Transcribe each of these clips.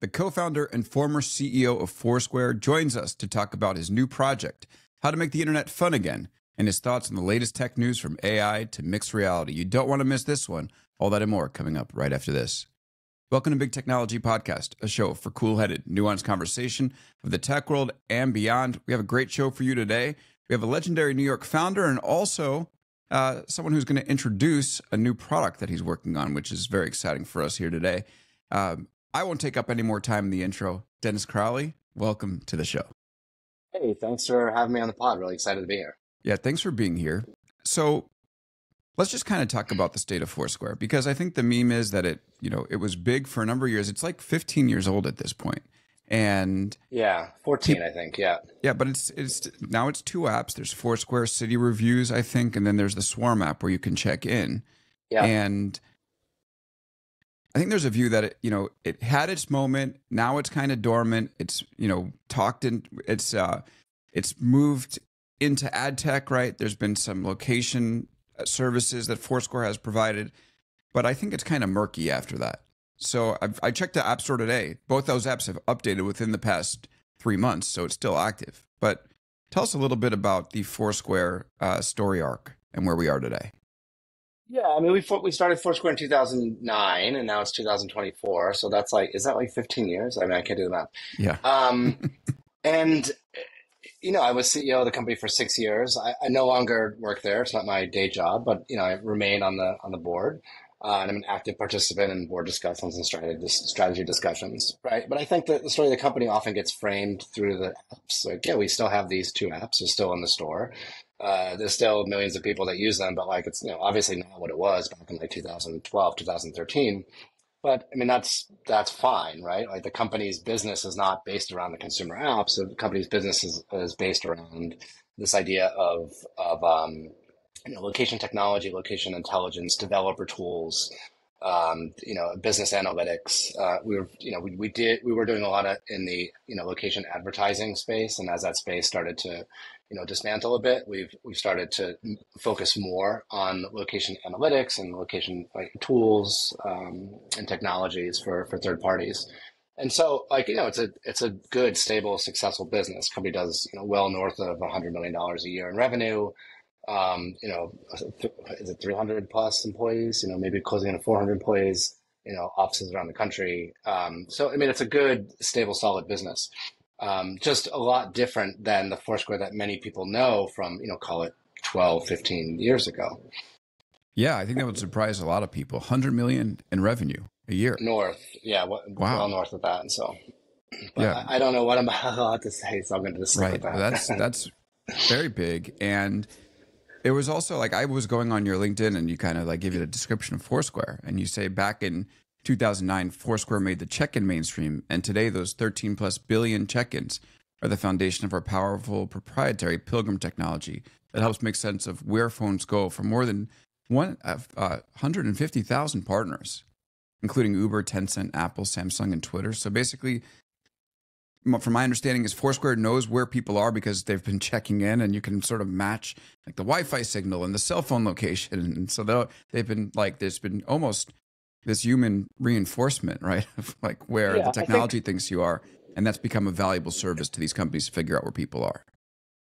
the co founder and former CEO of Foursquare, joins us to talk about his new project, how to make the internet fun again, and his thoughts on the latest tech news from AI to mixed reality. You don't want to miss this one. All that and more coming up right after this. Welcome to Big Technology Podcast, a show for cool headed, nuanced conversation of the tech world and beyond. We have a great show for you today. We have a legendary New York founder and also uh, someone who's going to introduce a new product that he's working on, which is very exciting for us here today. Um, I won't take up any more time in the intro. Dennis Crowley, welcome to the show. Hey, thanks for having me on the pod. Really excited to be here. Yeah, thanks for being here. So let's just kind of talk about the state of Foursquare because I think the meme is that it, you know, it was big for a number of years. It's like 15 years old at this point. And yeah, 14, I think. Yeah. Yeah, but it's it's now it's two apps. There's Foursquare City Reviews, I think, and then there's the Swarm app where you can check in. Yeah. And I think there's a view that it, you know, it had its moment. Now it's kind of dormant. It's, you know, talked in it's uh it's moved into ad tech, right? There's been some location uh, services that Foursquare has provided, but I think it's kind of murky after that. So I've, I checked the App Store today. Both those apps have updated within the past three months, so it's still active. But tell us a little bit about the Foursquare uh, story arc and where we are today. Yeah, I mean, we we started Foursquare in 2009, and now it's 2024. So that's like, is that like 15 years? I mean, I can't do the math. Yeah. Um, and you know, I was CEO of the company for six years. I, I, no longer work there; it's not my day job, but you know, I remain on the on the board, uh, and I'm an active participant in board discussions and strategy strategy discussions. Right, but I think that the story of the company often gets framed through the apps. Like, yeah, we still have these two apps; they're still in the store. Uh, there's still millions of people that use them, but like it's you know obviously not what it was back in like 2012, 2013. But I mean that's that's fine, right? Like the company's business is not based around the consumer apps. The company's business is, is based around this idea of of um, you know location technology, location intelligence, developer tools, um, you know, business analytics. Uh, we were, you know, we, we did, we were doing a lot of in the, you know, location advertising space. And as that space started to, you know, dismantle a bit, we've, we've started to focus more on location analytics and location like tools, um, and technologies for, for third parties. And so, like, you know, it's a, it's a good, stable, successful business. Company does, you know, well north of a hundred million dollars a year in revenue um, you know, is it 300 plus employees, you know, maybe closing in at 400 employees, you know, offices around the country. Um, so, I mean, it's a good, stable, solid business. Um, just a lot different than the Foursquare that many people know from, you know, call it 12, 15 years ago. Yeah, I think that would surprise a lot of people. 100 million in revenue a year. North. Yeah. Well, wow. well north of that. And so, but yeah. I, I, don't know what I'm allowed to say, so I'm going to just right. That. That's, that's very big. And, it was also like I was going on your LinkedIn and you kind of like give you a description of Foursquare and you say back in 2009 Foursquare made the check-in mainstream and today those 13 plus billion check-ins are the foundation of our powerful proprietary Pilgrim technology that helps make sense of where phones go for more than one uh, 150,000 partners including Uber, Tencent, Apple, Samsung and Twitter. So basically from my understanding is Foursquare knows where people are because they've been checking in and you can sort of match like the Wi-Fi signal and the cell phone location. And so they've been like, there's been almost this human reinforcement, right? Of like where yeah, the technology think, thinks you are. And that's become a valuable service to these companies to figure out where people are.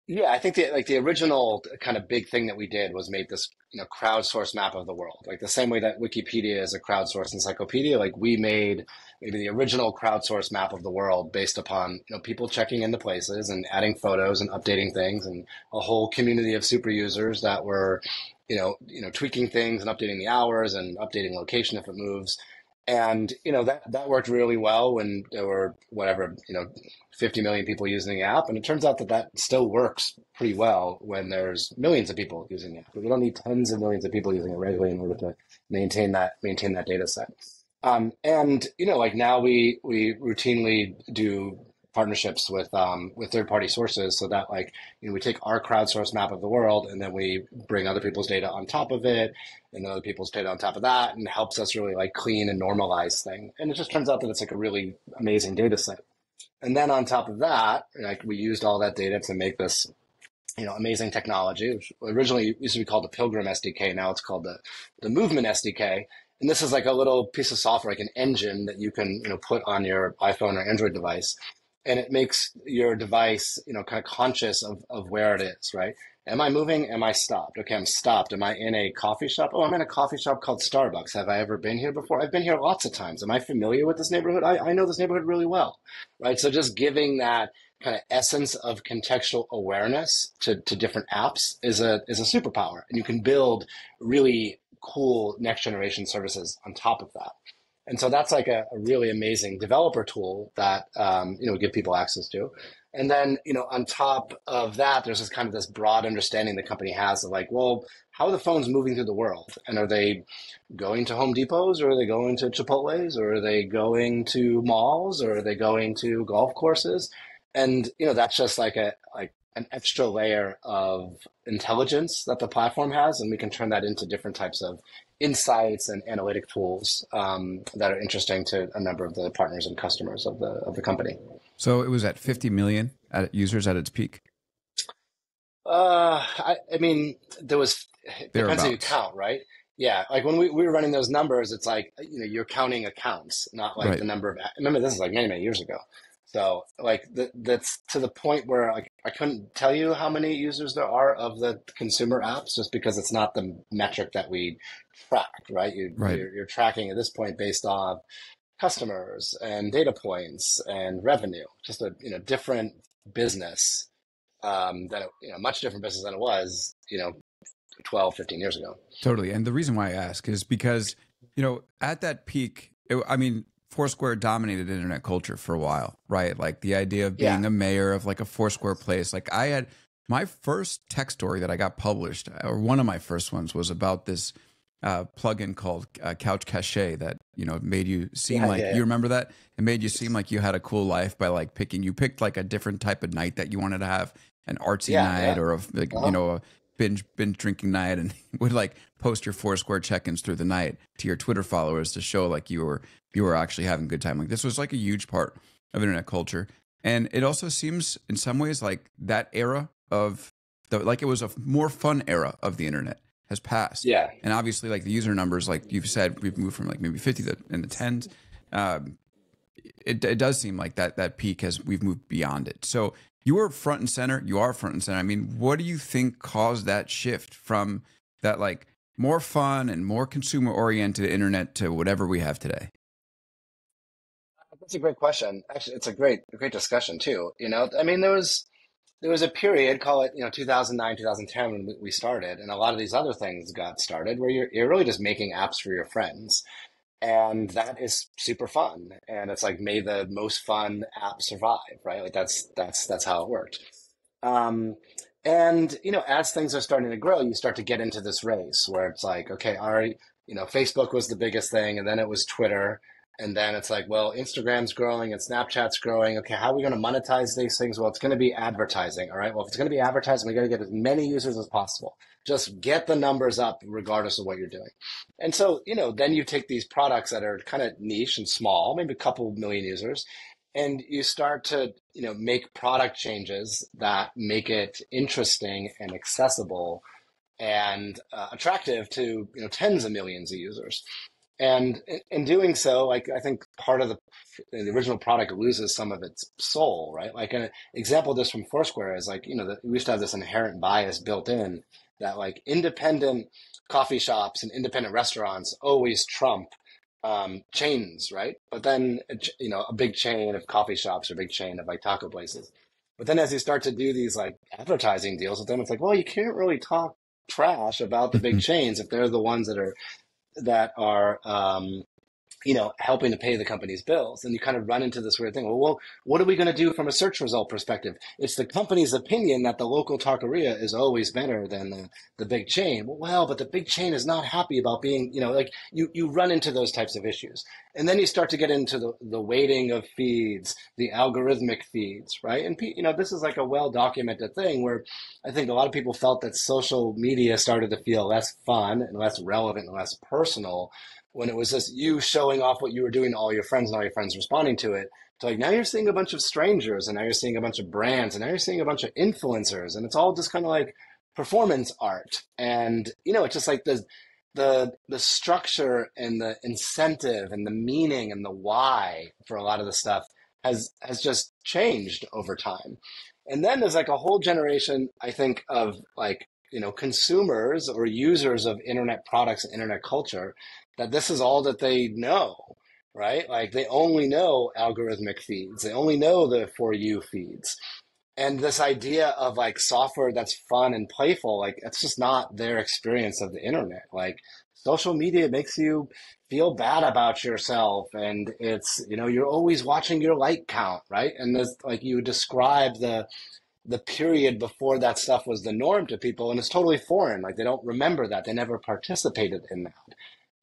Yeah, I think the like the original kind of big thing that we did was made this you know crowdsourced map of the world. Like the same way that Wikipedia is a crowdsourced encyclopedia, like we made maybe the original crowdsourced map of the world based upon you know people checking into places and adding photos and updating things, and a whole community of super users that were you know you know tweaking things and updating the hours and updating location if it moves. And you know that that worked really well when there were whatever you know 50 million people using the app. And it turns out that that still works pretty well when there's millions of people using but we don't need tens of millions of people using it regularly in order to maintain that maintain that data set. Um, and you know like now we we routinely do partnerships with um, with third party sources so that like you know we take our crowdsourced map of the world and then we bring other people's data on top of it and other people's data on top of that and helps us really like clean and normalize thing and it just turns out that it's like a really amazing data set. And then on top of that like we used all that data to make this you know amazing technology which originally used to be called the pilgrim sdk now it's called the the movement sdk and this is like a little piece of software, like an engine that you can you know put on your iPhone or Android device, and it makes your device you know kind of conscious of of where it is, right? Am I moving? Am I stopped? Okay, I'm stopped. Am I in a coffee shop? Oh, I'm in a coffee shop called Starbucks. Have I ever been here before? I've been here lots of times. Am I familiar with this neighborhood? I, I know this neighborhood really well, right? So just giving that kind of essence of contextual awareness to, to different apps is a is a superpower, and you can build really cool next generation services on top of that. And so that's like a, a really amazing developer tool that um, you know give people access to. And then, you know, on top of that, there's this kind of this broad understanding the company has of like, well, how are the phones moving through the world? And are they going to Home Depots or are they going to Chipotle's or are they going to malls or are they going to golf courses? And, you know, that's just like a like an extra layer of intelligence that the platform has, and we can turn that into different types of insights and analytic tools um, that are interesting to a number of the partners and customers of the of the company. So it was at 50 million at users at its peak. Uh, I, I mean, there was it depends how you count, right? Yeah, like when we, we were running those numbers, it's like you know you're counting accounts, not like right. the number of. Remember, this is like many many years ago. So like th- that's to the point where like I couldn't tell you how many users there are of the consumer apps just because it's not the metric that we track, right? You, right. You're, you're tracking at this point based on customers and data points and revenue, just a you know different business um, that you know much different business than it was you know 12, 15 years ago. Totally, and the reason why I ask is because you know at that peak, it, I mean Foursquare dominated internet culture for a while, right? Like the idea of being yeah. a mayor of like a Foursquare place. Like I had my first tech story that I got published, or one of my first ones, was about this uh, plugin called uh, Couch Cache that you know made you seem yeah, like yeah, you remember that it made you seem like you had a cool life by like picking you picked like a different type of night that you wanted to have an artsy night or a like, uh-huh. you know a binge binge drinking night and would like post your Foursquare check-ins through the night to your Twitter followers to show like you were you were actually having a good time. Like this was like a huge part of internet culture. And it also seems in some ways like that era of the like it was a more fun era of the internet has passed. Yeah. And obviously like the user numbers, like you've said, we've moved from like maybe 50 to in the tens. Um, it, it does seem like that that peak has we've moved beyond it. So you were front and center. You are front and center. I mean, what do you think caused that shift from that like more fun and more consumer oriented internet to whatever we have today? That's a great question. Actually, it's a great, great discussion too. You know, I mean, there was there was a period, call it, you know, 2009, 2010, when we started, and a lot of these other things got started, where you're you're really just making apps for your friends, and that is super fun. And it's like, may the most fun app survive, right? Like that's that's that's how it worked. Um, and you know, as things are starting to grow, you start to get into this race where it's like, okay, all right, you know, Facebook was the biggest thing, and then it was Twitter, and then it's like, well, Instagram's growing and Snapchat's growing. Okay, how are we going to monetize these things? Well, it's going to be advertising. All right. Well, if it's going to be advertising, we got to get as many users as possible. Just get the numbers up regardless of what you're doing. And so, you know, then you take these products that are kind of niche and small, maybe a couple million users, and you start to, you know, make product changes that make it interesting and accessible and uh, attractive to, you know, tens of millions of users. And in doing so, like I think part of the the original product loses some of its soul, right? Like an example of this from Foursquare is like you know the, we used to have this inherent bias built in that like independent coffee shops and independent restaurants always trump um, chains, right? But then you know a big chain of coffee shops or a big chain of like taco places. But then as you start to do these like advertising deals with them, it's like, well, you can't really talk trash about the big chains if they're the ones that are that are um, you know, helping to pay the company's bills. And you kind of run into this weird thing. Well, well what are we going to do from a search result perspective? It's the company's opinion that the local taqueria is always better than the, the big chain. Well, but the big chain is not happy about being, you know, like you, you run into those types of issues. And then you start to get into the, the weighting of feeds, the algorithmic feeds, right? And, you know, this is like a well documented thing where I think a lot of people felt that social media started to feel less fun and less relevant and less personal when it was just you showing off what you were doing to all your friends and all your friends responding to it to like now you're seeing a bunch of strangers and now you're seeing a bunch of brands and now you're seeing a bunch of influencers and it's all just kind of like performance art and you know it's just like the the the structure and the incentive and the meaning and the why for a lot of the stuff has has just changed over time. And then there's like a whole generation, I think, of like, you know, consumers or users of internet products and internet culture that this is all that they know, right? Like they only know algorithmic feeds. They only know the for you feeds. And this idea of like software that's fun and playful, like it's just not their experience of the internet. Like social media makes you feel bad about yourself and it's you know you're always watching your like count right and this like you describe the the period before that stuff was the norm to people and it's totally foreign like they don't remember that they never participated in that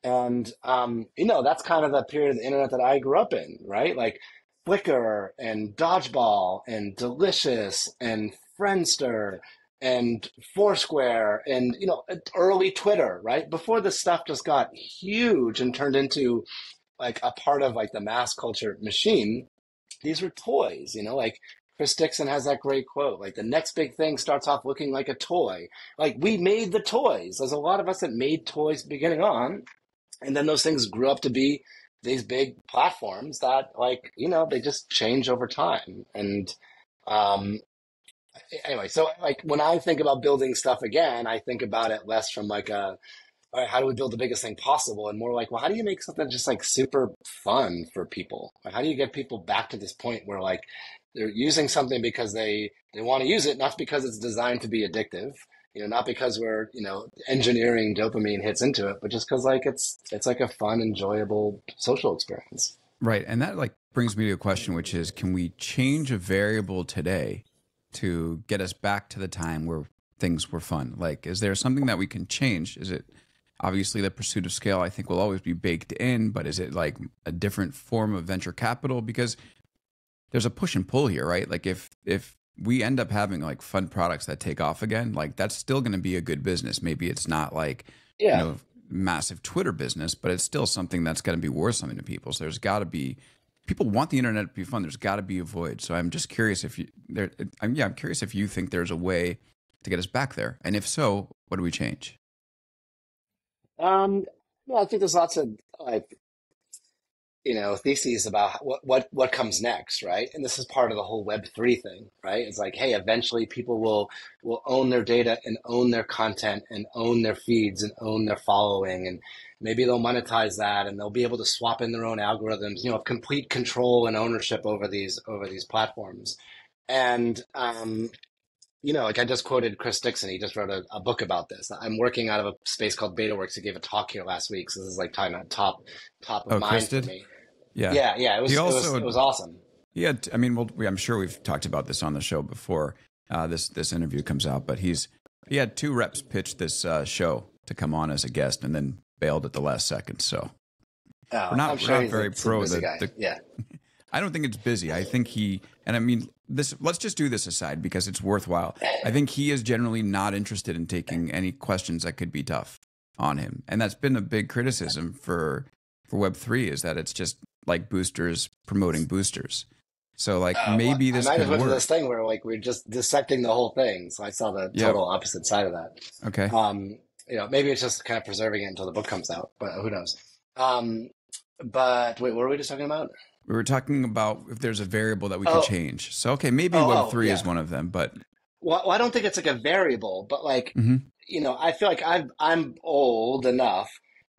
and um, you know that's kind of the period of the internet that i grew up in right like flickr and dodgeball and delicious and friendster and foursquare and you know early twitter right before this stuff just got huge and turned into like a part of like the mass culture machine these were toys you know like Chris Dixon has that great quote, like the next big thing starts off looking like a toy. Like we made the toys. There's a lot of us that made toys beginning on, and then those things grew up to be these big platforms that like, you know, they just change over time. And um anyway, so like when I think about building stuff again, I think about it less from like a all right, how do we build the biggest thing possible? And more like, well, how do you make something just like super fun for people? Like, how do you get people back to this point where like they're using something because they they want to use it, not because it's designed to be addictive. You know, not because we're you know engineering dopamine hits into it, but just because like it's it's like a fun, enjoyable social experience. Right, and that like brings me to a question, which is, can we change a variable today to get us back to the time where things were fun? Like, is there something that we can change? Is it obviously the pursuit of scale? I think will always be baked in, but is it like a different form of venture capital? Because there's a push and pull here, right? Like if if we end up having like fun products that take off again, like that's still going to be a good business. Maybe it's not like yeah. you know massive Twitter business, but it's still something that's going to be worth something to people. So there's got to be people want the internet to be fun. There's got to be a void. So I'm just curious if you there. I'm yeah. I'm curious if you think there's a way to get us back there, and if so, what do we change? Um. Well, I think there's lots of like you know theses about what what what comes next right? And this is part of the whole web 3 thing right? It's like hey eventually people will will own their data and own their content and own their feeds and own their following. And maybe they'll monetize that and they'll be able to swap in their own algorithms you know complete control and ownership over these over these platforms. And um you know, like I just quoted Chris Dixon. He just wrote a, a, book about this. I'm working out of a space called BetaWorks. He gave a talk here last week, so this is like time top top of oh, mind for me. Yeah, yeah, yeah. It was, also, it was, it was awesome. Yeah, I mean, well, we, I'm sure we've talked about this on the show before. Uh, this this interview comes out, but he's he had two reps pitch this uh, show to come on as a guest, and then bailed at the last second. So oh, we're not, sure we're not very pro. The, the, yeah, I don't think it's busy. I think he and I mean this. Let's just do this aside because it's worthwhile. I think he is generally not interested in taking any questions that could be tough on him, and that's been a big criticism for for Web three is that it's just like boosters promoting boosters. So like uh, maybe well, this I might could work. this thing where like we're just dissecting the whole thing. So I saw the total yep. opposite side of that. Okay. Um, you know, maybe it's just kind of preserving it until the book comes out, but who knows? Um, but wait, what were we just talking about? We were talking about if there's a variable that we oh. can change. So okay, maybe oh, Web three oh, yeah. is one of them, but well, I don't think it's like a variable, but like mm-hmm. you know, I feel like I'm I'm old enough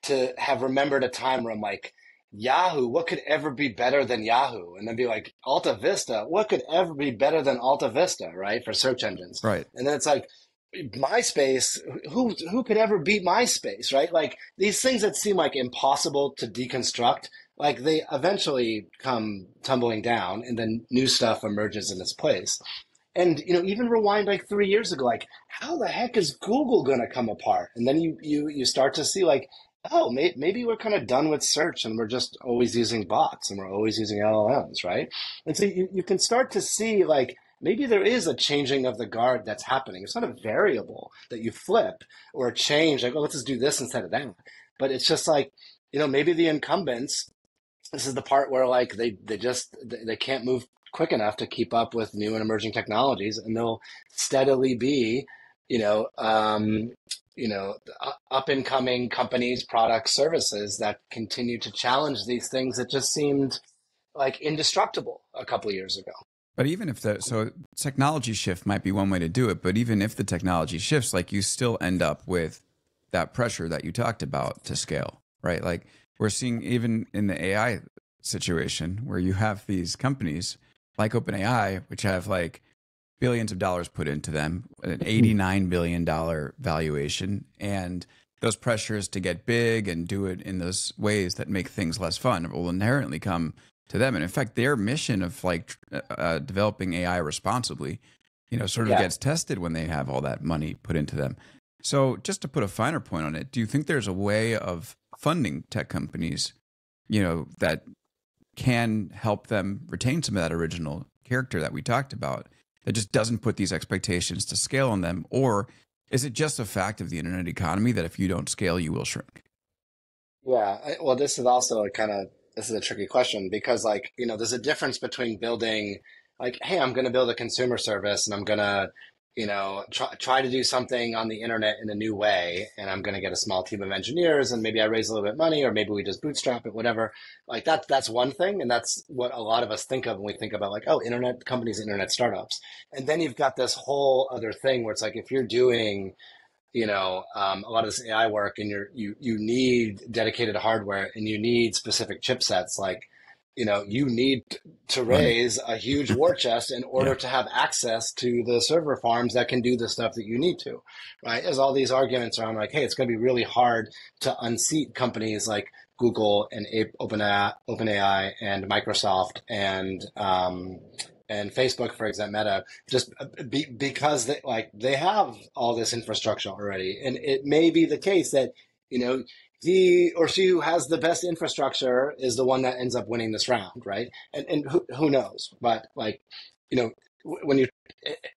to have remembered a time where I'm like, Yahoo, what could ever be better than Yahoo? And then be like, Alta Vista, what could ever be better than Alta Vista, right? For search engines. Right. And then it's like, MySpace, who who could ever beat MySpace, right? Like these things that seem like impossible to deconstruct, like they eventually come tumbling down and then new stuff emerges in its place. And you know, even rewind like three years ago, like how the heck is Google gonna come apart? And then you you you start to see like oh, may- maybe we're kind of done with search and we're just always using bots and we're always using LLMs, right? And so you, you can start to see like maybe there is a changing of the guard that's happening. It's not a variable that you flip or a change, like, oh, let's just do this instead of that. But it's just like, you know, maybe the incumbents, this is the part where like they, they just, they can't move quick enough to keep up with new and emerging technologies and they'll steadily be you know, um, you know, up and coming companies, products, services that continue to challenge these things that just seemed like indestructible a couple of years ago. But even if the so technology shift might be one way to do it, but even if the technology shifts, like you still end up with that pressure that you talked about to scale, right? Like we're seeing even in the AI situation where you have these companies like OpenAI, which have like billions of dollars put into them, an $89 billion valuation. And those pressures to get big and do it in those ways that make things less fun will inherently come to them. And in fact, their mission of like uh, uh, developing AI responsibly, you know, sort of yeah. gets tested when they have all that money put into them. So, just to put a finer point on it, do you think there's a way of funding tech companies, you know, that can help them retain some of that original character that we talked about that just doesn't put these expectations to scale on them? Or is it just a fact of the internet economy that if you don't scale, you will shrink? Yeah. Well, this is also a kind of this is a tricky question because like you know there's a difference between building like hey i'm going to build a consumer service and i'm going to you know, try, try to do something on the internet in a new way. And I'm going to get a small team of engineers and maybe I raise a little bit of money or maybe we just bootstrap it, whatever. Like that, that's one thing. And that's what a lot of us think of when we think about like, oh, internet companies, internet startups. And then you've got this whole other thing where it's like, if you're doing, you know, um, a lot of this AI work and you're, you, you need dedicated hardware and you need specific chipsets, like, you know, you need to raise a huge war chest in order yeah. to have access to the server farms that can do the stuff that you need to, right? As all these arguments around like, hey, it's going to be really hard to unseat companies like Google and OpenAI, OpenAI and Microsoft and um, and Facebook, for example, Meta, just uh, be, because they like they have all this infrastructure already, and it may be the case that you know he or she who has the best infrastructure is the one that ends up winning this round, right? And and who, who knows? But like, you know, when you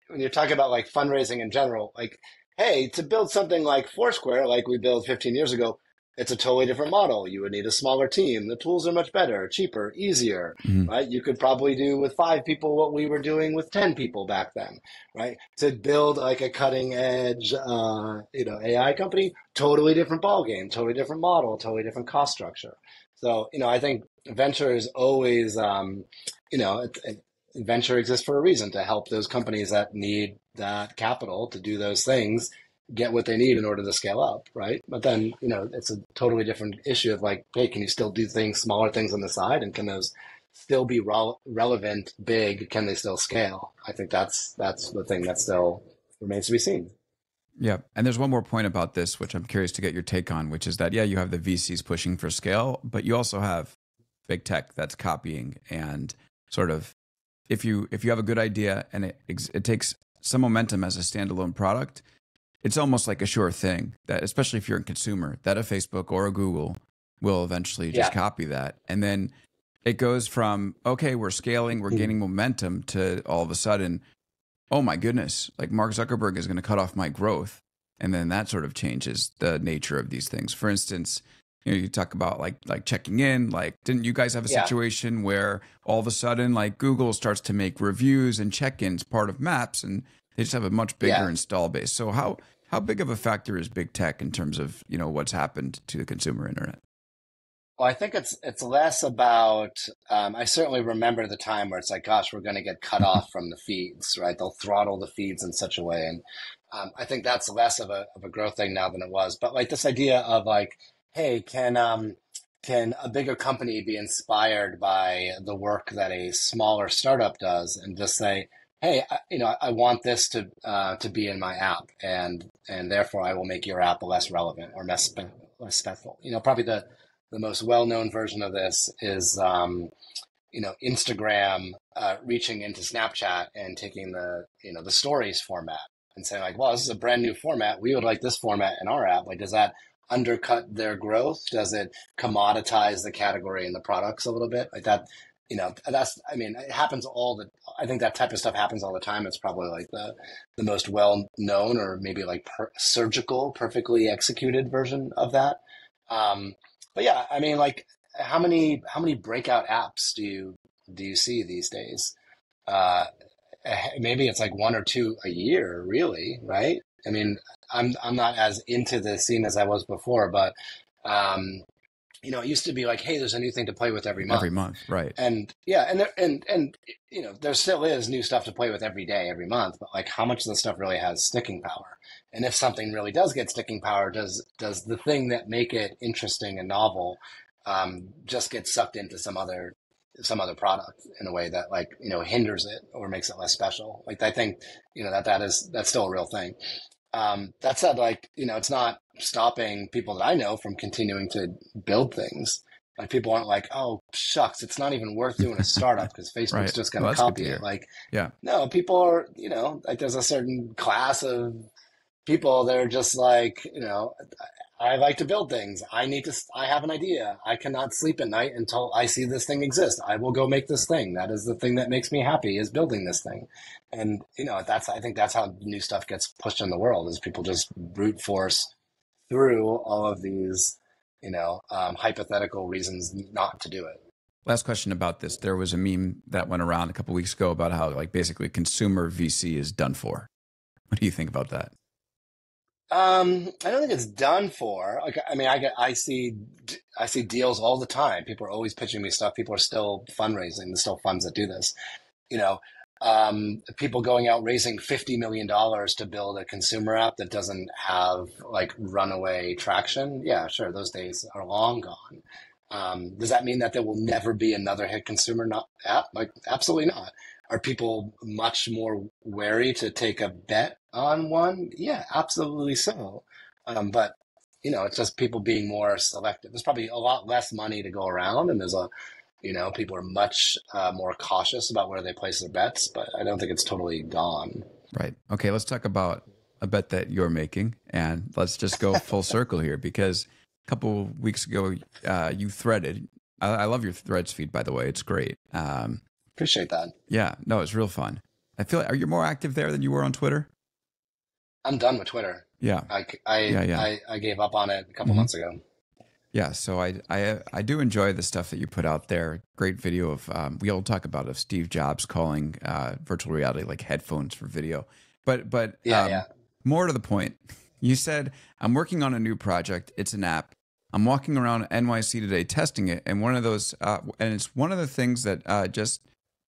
when you're talking about like fundraising in general, like, hey, to build something like Foursquare, like we built 15 years ago, it's a totally different model. You would need a smaller team. The tools are much better, cheaper, easier, mm-hmm. right? You could probably do with five people what we were doing with 10 people back then, right? To build like a cutting edge, uh, you know, AI company, totally different ballgame, totally different model, totally different cost structure. So, you know, I think venture is always, um, you know, it, it, venture exists for a reason to help those companies that need that capital to do those things get what they need in order to scale up, right? But then, you know, it's a totally different issue of like, hey, can you still do things, smaller things on the side, and can those still be re- relevant, big? Can they still scale? I think that's that's the thing that still remains to be seen. Yeah, and there's one more point about this, which I'm curious to get your take on, which is that yeah, you have the VCs pushing for scale, but you also have big tech that's copying and sort of if you if you have a good idea and it it takes some momentum as a standalone product it's almost like a sure thing that, especially if you're a consumer, that a Facebook or a Google will eventually just yeah. copy that. And then it goes from, okay, we're scaling, we're mm-hmm. gaining momentum to all of a sudden, oh my goodness, like Mark Zuckerberg is going to cut off my growth. And then that sort of changes the nature of these things. For instance, you know, you talk about like like checking in. Like, didn't you guys have a yeah. situation where all of a sudden, like Google starts to make reviews and check-ins part of Maps, and they just have a much bigger yeah. install base. So how how big of a factor is big tech in terms of you know what's happened to the consumer internet? Well, I think it's it's less about. Um, I certainly remember the time where it's like, gosh, we're going to get cut off from the feeds, right? They'll throttle the feeds in such a way, and um, I think that's less of a of a growth thing now than it was. But like this idea of like, hey, can um, can a bigger company be inspired by the work that a smaller startup does, and just say, hey, I, you know, I want this to uh, to be in my app, and and therefore I will make your app less relevant or less less special. You know, probably the the most well known version of this is um, you know Instagram uh, reaching into Snapchat and taking the you know the stories format and saying like, well, this is a brand new format. We would like this format in our app. Like, does that undercut their growth? Does it commoditize the category and the products a little bit? Like that you know that's i mean it happens all the i think that type of stuff happens all the time. It's probably like the the most well known or maybe like per- surgical perfectly executed version of that. Um but yeah i mean like how many how many breakout apps do you do you see these days? Uh maybe it's like one or two a year really right? I mean, I'm I'm not as into the scene as I was before, but um, you know, it used to be like, hey, there's a new thing to play with every month. Every month, right? And yeah, and there, and and you know, there still is new stuff to play with every day, every month. But like, how much of the stuff really has sticking power? And if something really does get sticking power, does does the thing that make it interesting and novel um, just get sucked into some other some other product in a way that like you know hinders it or makes it less special? Like I think you know that that is that's still a real thing. Um, that said, like you know, it's not stopping people that I know from continuing to build things. Like people aren't like, oh shucks, it's not even worth doing a startup because Facebook's Right. just going Well, to copy it. Like, Yeah. no, people are, you know, like there's a certain class of people that are just like, you know, I like to build things. I need to. I have an idea. I cannot sleep at night until I see this thing exist. I will go make this thing. That is the thing that makes me happy is building this thing. And you know, that's. I think that's how new stuff gets pushed in the world. Is people just brute force through all of these, you know, um, hypothetical reasons not to do it. Last question about this. There was a meme that went around a couple weeks ago about how, like, basically consumer VC is done for. What do you think about that? Um, I don't think it's done for. Like, I mean, I get, I see, I see deals all the time. People are always pitching me stuff. People are still fundraising. There's still funds that do this. You know, um, people going out raising fifty million dollars to build a consumer app that doesn't have like runaway traction. Yeah, sure, those days are long gone. Um, does that mean that there will never be another hit consumer not app? Like, absolutely not. Are people much more wary to take a bet on one? Yeah, absolutely so. Um, but you know, it's just people being more selective. There's probably a lot less money to go around, and there's a, you know, people are much uh, more cautious about where they place their bets. But I don't think it's totally gone. Right. Okay. Let's talk about a bet that you're making, and let's just go full circle here because a couple weeks ago uh, you threaded. I, I love your threads feed, by the way. It's great. Um, Appreciate that. yeah. No, it's real fun. I feel. Like, are you more active there than you were on Twitter? I'm done with Twitter. Yeah. I, I, Yeah, yeah. I, I gave up on it a couple Mhm. months ago. Yeah, so I, I I do enjoy the stuff that you put out there. Great video of um, we all talk about of Steve Jobs calling uh, virtual reality like headphones for video, but but Yeah, um, yeah. more to the point, you said I'm working on a new project. It's an app. I'm walking around NYC today testing it, and one of those uh, and it's one of the things that uh, just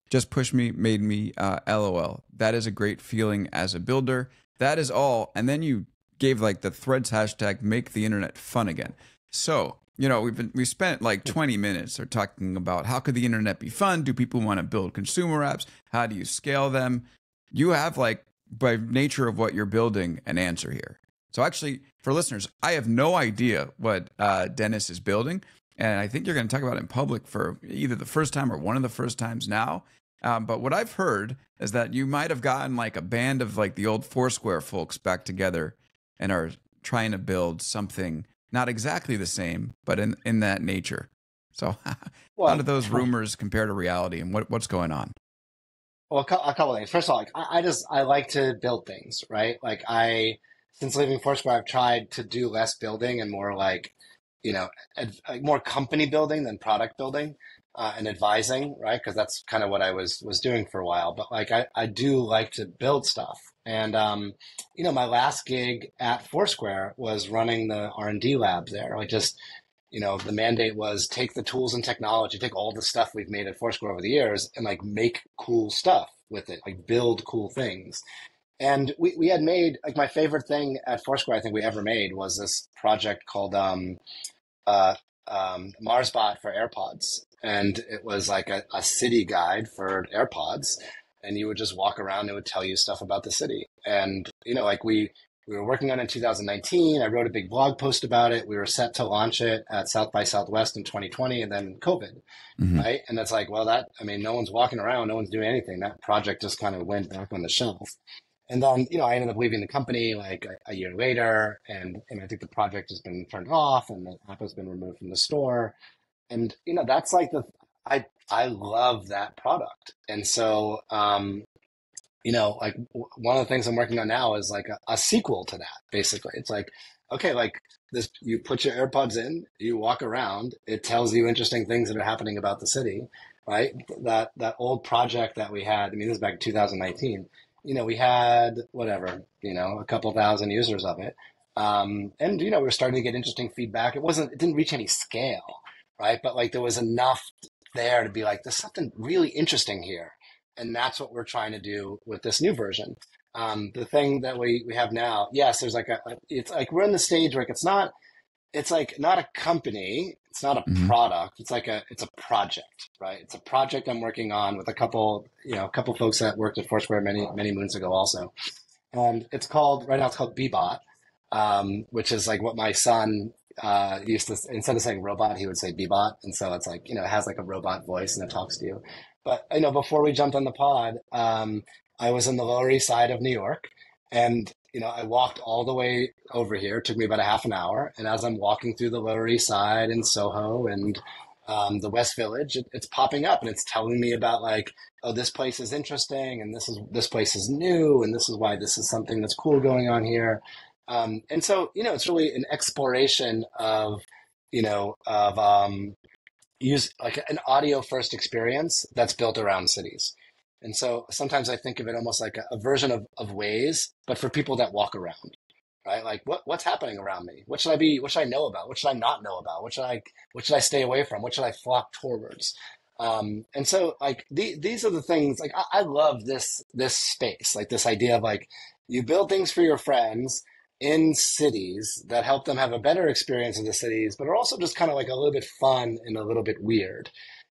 just pushed me, made me uh, LOL. That is a great feeling as a builder. That is all, and then you gave like the threads hashtag make the internet fun again. So, you know, we've been we spent like 20 minutes or talking about how could the internet be fun? Do people want to build consumer apps? How do you scale them? You have like by nature of what you're building an answer here. So actually, for listeners, I have no idea what uh, Dennis is building, and I think you're going to talk about it in public for either the first time or one of the first times now. Um, but what I've heard is that you might have gotten like a band of like the old Foursquare folks back together and are trying to build something not exactly the same, but in in that nature. So, Well, how do those rumors compare to reality, and what what's going on? Well, a cou- a couple of things. First of all, like I, I just I like to build things, right? Like I, since leaving Foursquare, I've tried to do less building and more like, you know, ad, like more company building than product building uh, and advising, right? Because that's kind of what I was was doing for a while. But like I, I do like to build stuff, and um, you know, my last gig at Foursquare was running the R and D lab there. Like just you know, the mandate was take the tools and technology, take all the stuff we've made at Foursquare over the years and like make cool stuff with it, like build cool things. And we, we had made like my favorite thing at Foursquare I think we ever made was this project called um, uh, um, MarsBot for AirPods. And it was like a, a city guide for AirPods. And you would just walk around and it would tell you stuff about the city. And, you know, like we, we were working on it in 2019. I wrote a big blog post about it. We were set to launch it at South by Southwest in 2020 and then COVID, Mhm. right? And it's like, well, that, I mean, no one's walking around, no one's doing anything. That project just kind of went back on the shelf. And then, you know, I ended up leaving the company like a, a year later. And, and I think the project has been turned off and the app has been removed from the store. And, you know, that's like the, I, I love that product. And so, um, you know, like w- one of the things I'm working on now is like a, a sequel to that. Basically, it's like, okay, like this, you put your AirPods in, you walk around, it tells you interesting things that are happening about the city, right? That that old project that we had, I mean, this is back in 2019. you know, we had whatever, you know, a couple thousand users of it. Um, and you know, we were starting to get interesting feedback. It wasn't, it didn't reach any scale, right? But like there was enough there to be like, there's something really interesting here, and that's what we're trying to do with this new version. Um, the thing that we we have now, yes, there's like a, it's like we're in the stage where it's not, it's like not a company, it's not a mm-hmm. product, it's like a it's a project, right? It's a project I'm working on with a couple, you know, a couple folks that worked at Foursquare many many moons ago also, and it's called right now it's called BeeBot um, which is like what my son uh, used to instead of saying robot, he would say BeeBot, and so it's like you know it has like a robot voice and it talks to you. But you know, before we jumped on the pod, um, I was in the Lower East Side of New York, and you know I walked all the way over here. It took me about a half an hour, and as I'm walking through the Lower East Side and Soho and um, the West Village, it, it's popping up and it's telling me about like, oh, this place is interesting, and this is this place is new, and this is why this is something that's cool going on here. Um, and so, you know, it's really an exploration of, you know, of um, use like an audio first experience that's built around cities. And so sometimes I think of it almost like a, a version of, of Waze, but for people that walk around, right? Like what, what's happening around me? What should I be, what should I know about? What should I not know about? What should I, what should I stay away from? What should I flock towards? Um, and so like the, these are the things like I, I love this, this space, like this idea of like you build things for your friends in cities that help them have a better experience in the cities, but are also just kind of like a little bit fun and a little bit weird.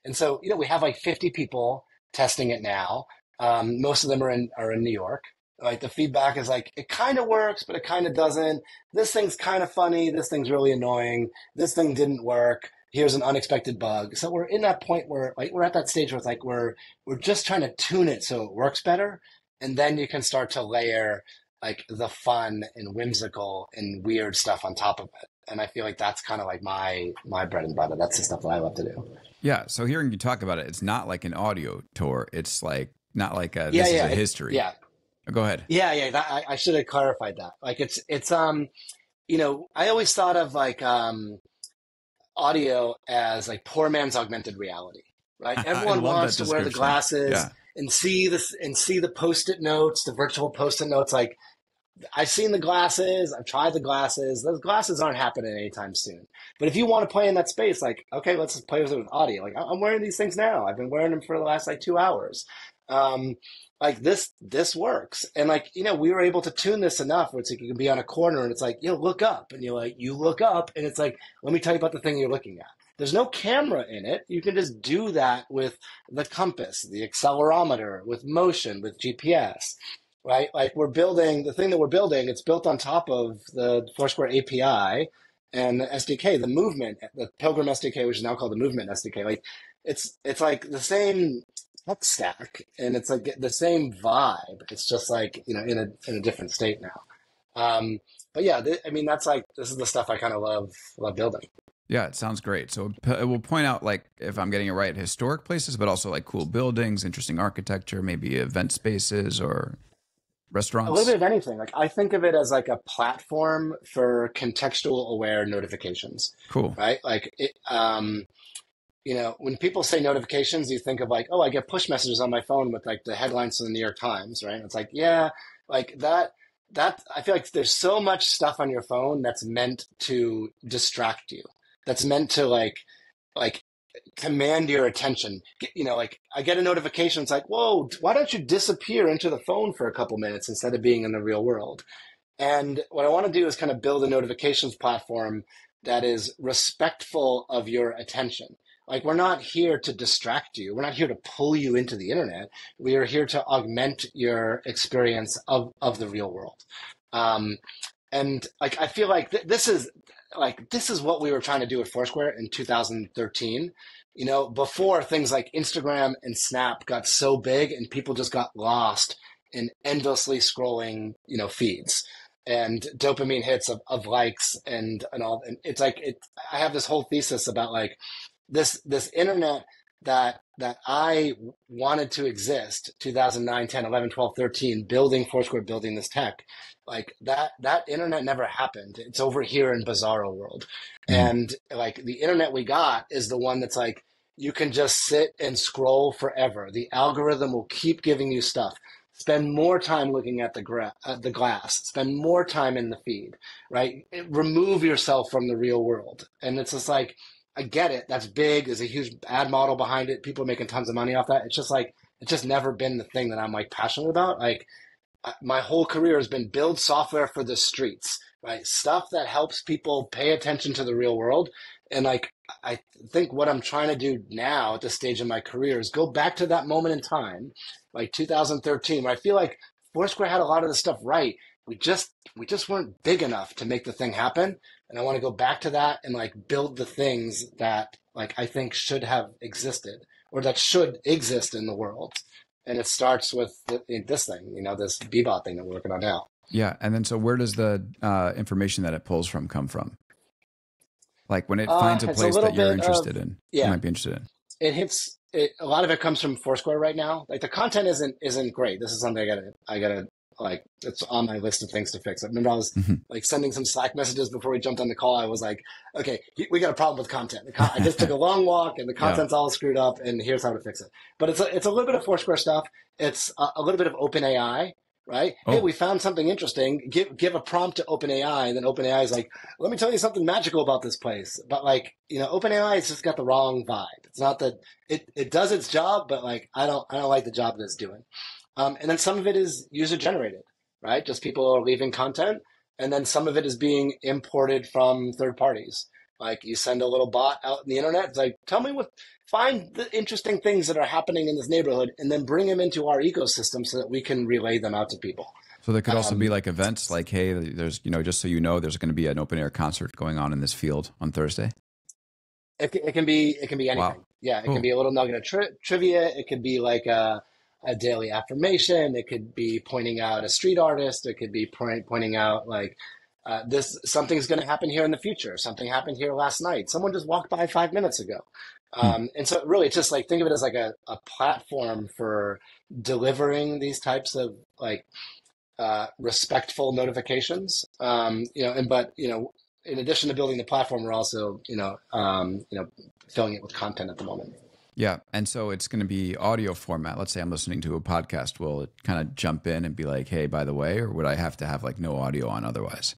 And so, you know, we have like 50 people testing it now. Um, most of them are in are in New York. Like the feedback is like it kind of works, but it kind of doesn't. This thing's kind of funny. This thing's really annoying. This thing didn't work. Here's an unexpected bug. So we're in that point where like we're at that stage where it's like we're we're just trying to tune it so it works better, and then you can start to layer like the fun and whimsical and weird stuff on top of it. And I feel like that's kind of like my my bread and butter. That's the stuff that I love to do. Yeah. So hearing you talk about it, it's not like an audio tour. It's like not like a this yeah, yeah, is a history. Yeah. Oh, go ahead. Yeah, yeah. That, I, I should have clarified that. Like it's it's um, you know, I always thought of like um, audio as like poor man's augmented reality, right? Everyone wants to wear the glasses. Yeah. And see this and see the post-it notes, the virtual post-it notes, like I've seen the glasses. I've tried the glasses. Those glasses aren't happening anytime soon. But if you want to play in that space, like, okay, let's play with it with audio. Like, I'm wearing these things now. I've been wearing them for the last like two hours. Um, like this, this works. And like, you know, we were able to tune this enough where it's like you can be on a corner and it's like, you know, look up. And you're like, you look up and it's like, let me tell you about the thing you're looking at. There's no camera in it. You can just do that with the compass, the accelerometer, with motion, with GPS right? Like we're building the thing that we're building, it's built on top of the Foursquare API and the SDK, the movement, the Pilgrim SDK, which is now called the Movement SDK. Like it's it's like the same tech stack and it's like the same vibe. It's just like you know in a in a different state now. Um, but yeah, th- I mean that's like this is the stuff I kind of love love building. Yeah, it sounds great. So it will point out like if I'm getting it right, historic places, but also like cool buildings, interesting architecture, maybe event spaces or restaurants? A little bit of anything. Like I think of it as like a platform for contextual aware notifications. Cool. Right? Like it um you know, when people say notifications, you think of like, oh, I get push messages on my phone with like the headlines from the New York Times, right? And it's like, yeah, like that that I feel like there's so much stuff on your phone that's meant to distract you. That's meant to like like command your attention. You know, like I get a notification. It's like, whoa, why don't you disappear into the phone for a couple minutes instead of being in the real world? And what I want to do is kind of build a notifications platform that is respectful of your attention. Like we're not here to distract you. We're not here to pull you into the internet. We are here to augment your experience of, of the real world. Um, and like I feel like th- this is like this is what we were trying to do at Foursquare in 2013. You know, before things like Instagram and Snap got so big and people just got lost in endlessly scrolling, you know, feeds and dopamine hits of, of likes and and all. And it's like it. I have this whole thesis about like this this internet that that I wanted to exist 2009, 10, 11, 12, 13, building Foursquare, building this tech like that that internet never happened. It's over here in bizarro world. Mm. and like the internet we got is the one that's like you can just sit and scroll forever. The algorithm will keep giving you stuff. Spend more time looking at the gra- uh, the glass. Spend more time in the feed right? Remove yourself from the real world. And it's just like i get it. That's big. There's a huge ad model behind it. People are making tons of money off that. It's just like it's just never been the thing that i'm like passionate about. Like my whole career has been build software for the streets right? Stuff that helps people pay attention to the real world. And like i think what i'm trying to do now at this stage in my career is go back to that moment in time like 2013 where i feel like foursquare had a lot of the stuff right. We just we just weren't big enough to make the thing happen. And i want to go back to that and like build the things that like i think should have existed or that should exist in the world and it starts with this thing you know this BeeBot thing that we're working on now yeah and then so where does the uh, information that it pulls from come from like when it uh, finds a place a that you're interested of, in, yeah. you might be interested in. It hits. It, a lot of it comes from Foursquare right now. Like the content isn't isn't great. This is something I gotta I gotta like it's on my list of things to fix. I remember I was mm-hmm. like sending some Slack messages before we jumped on the call. I was like, okay, we got a problem with content. Con- I just took a long walk and the content's yeah. all screwed up, and here's how to fix it. But it's a, it's a little bit of Foursquare stuff. It's a, a little bit of OpenAI right? Oh. Hey, we found something interesting. Give give a prompt to OpenAI, and then OpenAI is like, let me tell you something magical about this place. But like, you know, OpenAI has just got the wrong vibe. It's not that it, it does its job, but like I don't I don't like the job that it's doing. Um, and then some of it is user generated, right? Just people are leaving content, and then some of it is being imported from third parties. Like you send a little bot out in the internet, it's like, tell me what, find the interesting things that are happening in this neighborhood, and then bring them into our ecosystem so that we can relay them out to people. So there could also um, be like events, like, hey, there's, you know, just so you know, there's going to be an open air concert going on in this field on Thursday. It, it can be, it can be anything. Wow. Yeah, it cool. can be a little nugget of tri- trivia. It could be like a, a daily affirmation. It could be pointing out a street artist. It could be point, pointing out like uh, this something's going to happen here in the future. Something happened here last night. Someone just walked by five minutes ago. Hmm. Um, and so really it's just like think of it as like a, a platform for delivering these types of like uh, respectful notifications. Um, you know, and but you know, in addition to building the platform, we're also you know um, you know filling it with content at the moment. Yeah, and so it's going to be audio format. Let's say I'm listening to a podcast. Will it kind of jump in and be like, "Hey, by the way," or would I have to have like no audio on otherwise?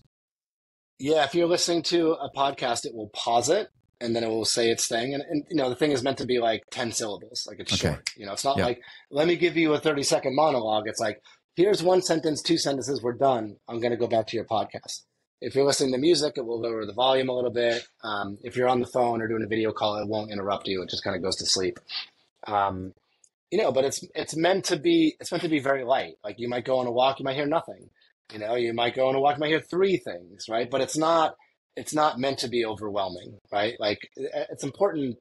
Yeah, if you're listening to a podcast, it will pause it and then it will say its thing. And, and you know, the thing is meant to be like 10 syllables, like it's okay. short. You know, it's not like, let me give you a 30 second monologue. It's like, here's one sentence, two sentences, we're done. I'm going to go back to your podcast. If you're listening to music, it will lower the volume a little bit. Um, if you're on the phone or doing a video call, it won't interrupt you. It just kind of goes to sleep. Um, you know, but it's it's meant to be it's meant to be very light. Like you might go on a walk, you might hear nothing. You know, you might go on a walk, you might hear three things, right? But it's not it's not meant to be overwhelming, right? Like it's important.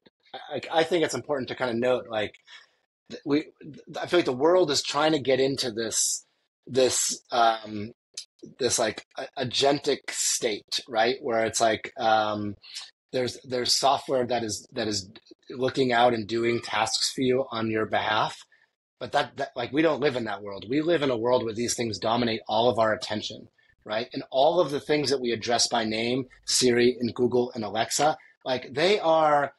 Like I think it's important to kind of note, like we, I feel like the world is trying to get into this, this, um, this like agentic state, right? Where it's like, um, there's, there's software that is, that is looking out and doing tasks for you on your behalf. But that, that like we don't live in that world. We live in a world where these things dominate all of our attention right? And all of the things that we address by name, Siri and Google and Alexa, like they are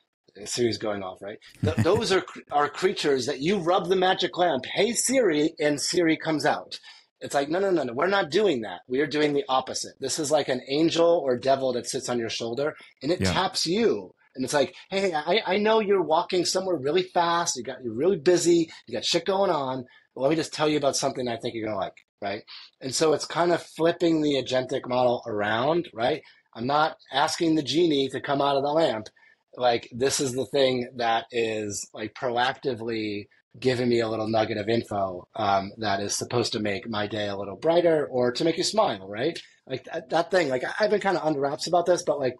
Siri's going off, right? Th- those are are creatures that you rub the magic lamp, hey Siri, and Siri comes out. It's like, no, no, no, no, we're not doing that. We are doing the opposite. This is like an angel or devil that sits on your shoulder and it yeah. taps you. And it's like, hey, I, I know you're walking somewhere really fast. You got you're really busy. You got shit going on. Well, let me just tell you about something I think you're gonna like right? And so it's kind of flipping the agentic model around, right? I'm not asking the genie to come out of the lamp. Like this is the thing that is like proactively giving me a little nugget of info um, that is supposed to make my day a little brighter or to make you smile, right? Like that, that thing. Like I've been kind of under wraps about this, but like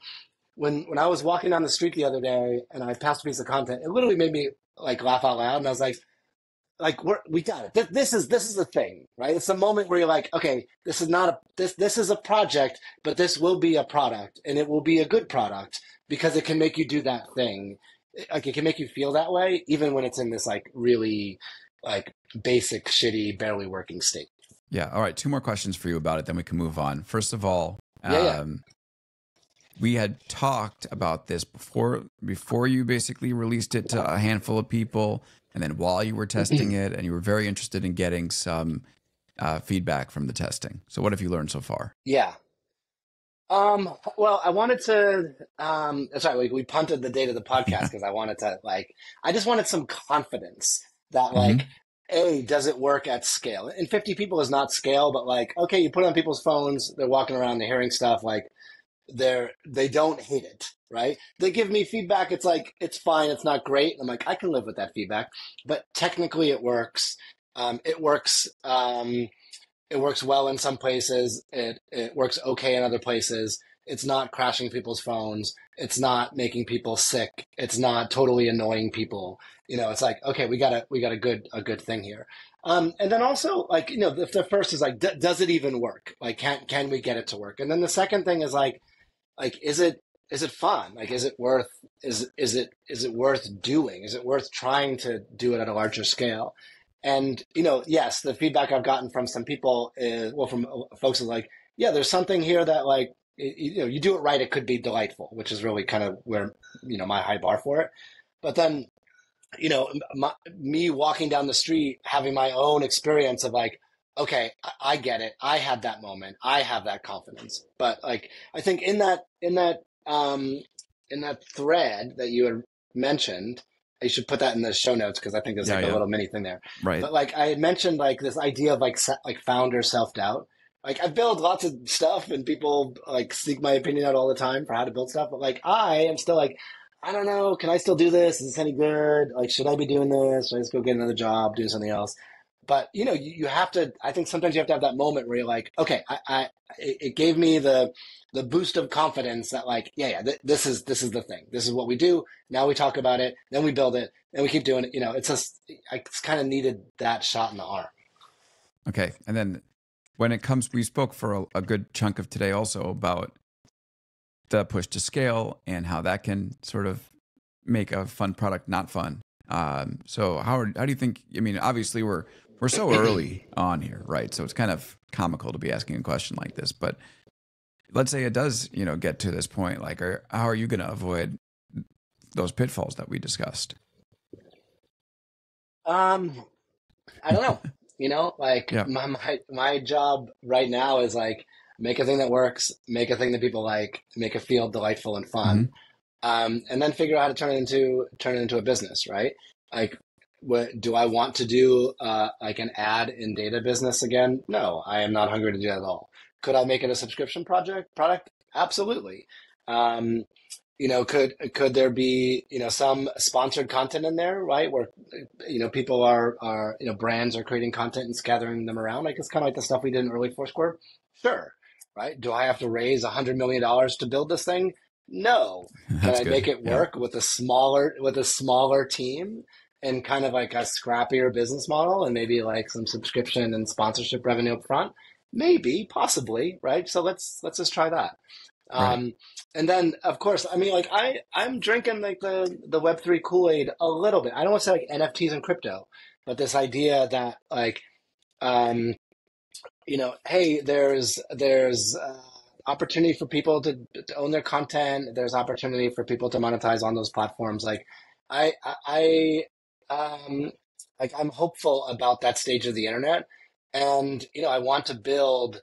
when when I was walking down the street the other day and I passed a piece of content, it literally made me like laugh out loud, and I was like, like we're, we got it. This, this is this is the thing, right? It's a moment where you're like, okay, this is not a this this is a project, but this will be a product, and it will be a good product because it can make you do that thing. Like it can make you feel that way, even when it's in this like really like basic, shitty, barely working state. Yeah. All right. Two more questions for you about it, then we can move on. First of all, yeah, yeah. Um, we had talked about this before before you basically released it to a handful of people and then while you were testing it, and you were very interested in getting some uh, feedback from the testing. So, what have you learned so far? Yeah. Um, well, I wanted to, um, sorry, we, we punted the date of the podcast because I wanted to, like, I just wanted some confidence that, like, mm-hmm. A, does it work at scale? And 50 people is not scale, but like, okay, you put on people's phones, they're walking around, they're hearing stuff, like, they're, they don't hate it, right? They give me feedback. It's like, it's fine. It's not great. I'm like, I can live with that feedback, but technically it works. Um, it works, um, it works well in some places. It it works okay in other places. It's not crashing people's phones. It's not making people sick. It's not totally annoying people. You know, it's like okay, we got a we got a good a good thing here. Um, and then also like you know the, the first is like d- does it even work? Like can can we get it to work? And then the second thing is like like is it is it fun? Like is it worth is is it is it worth doing? Is it worth trying to do it at a larger scale? And you know, yes, the feedback I've gotten from some people is well, from uh, folks is like, yeah, there's something here that like you know, you do it right, it could be delightful, which is really kind of where you know my high bar for it. But then, you know, my, me walking down the street, having my own experience of like, okay, I, I get it, I had that moment, I have that confidence. But like, I think in that in that um, in that thread that you had mentioned, I should put that in the show notes because I think there's yeah, like yeah. a little mini thing there. Right. But like I had mentioned, like this idea of like like founder self doubt. Like I build lots of stuff, and people like seek my opinion out all the time for how to build stuff. But like I am still like, I don't know. Can I still do this? Is this any good? Like, should I be doing this? Should I just go get another job, do something else? But you know, you, you have to. I think sometimes you have to have that moment where you're like, okay, I, I it, gave me the the boost of confidence that like, yeah, yeah, th- this is this is the thing. This is what we do. Now we talk about it, then we build it, and we keep doing it. You know, it's just I kind of needed that shot in the arm. Okay, and then when it comes, we spoke for a, a good chunk of today also about the push to scale and how that can sort of make a fun product not fun. Um, so how how do you think? I mean, obviously we're we're so early on here, right? So it's kind of comical to be asking a question like this, but let's say it does, you know, get to this point, like, are, how are you going to avoid those pitfalls that we discussed? Um, I don't know. you know, like yeah. my, my my job right now is like make a thing that works, make a thing that people like, make it feel delightful and fun, mm-hmm. um, and then figure out how to turn it into turn it into a business, right? Like, what do I want to do? Uh, like an ad in data business again? No, I am not hungry to do that at all. Could I make it a subscription project product? Absolutely. Um, you know, could could there be you know some sponsored content in there, right? Where you know people are are you know brands are creating content and scattering them around. Like it's kind of like the stuff we did in early Foursquare. Sure, right? Do I have to raise a hundred million dollars to build this thing? No. Can I good. make it work yeah. with a smaller with a smaller team and kind of like a scrappier business model and maybe like some subscription and sponsorship revenue up front? maybe possibly right? So let's let's just try that. Right. um and then of course i mean like i i'm drinking like the the web3 kool-aid a little bit. I don't want to say like nfts and crypto but this idea that like um you know hey there's there's uh, opportunity for people to, to own their content. There's opportunity for people to monetize on those platforms. Like i i, I um like i'm hopeful about that stage of the internet and you know I want to build